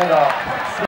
감사합니다.